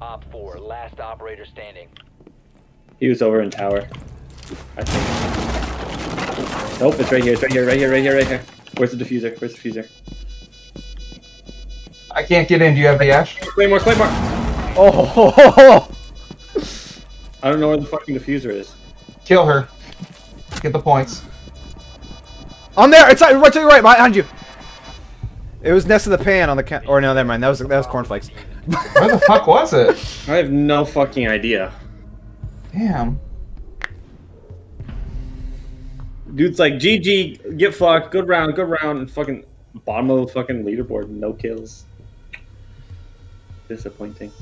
Op 4, last operator standing. He was over in tower. I think. Nope, it's right here. It's right here. Right here. Right here. Right here. Where's the defuser? Where's the defuser? I can't get in. Do you have the ash? Claymore. Claymore. Oh, ho, ho, ho. I don't know where the fucking defuser is. Kill her. Get the points. on there. It's right to your right, behind you. It was next to the pan on the ca- or no, never mind. That was that was cornflakes. Where the fuck was it? I have no fucking idea. Damn. Dude's like, GG, get fucked, good round, good round, and fucking bottom of the fucking leaderboard, no kills. Disappointing.